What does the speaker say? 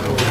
Oh.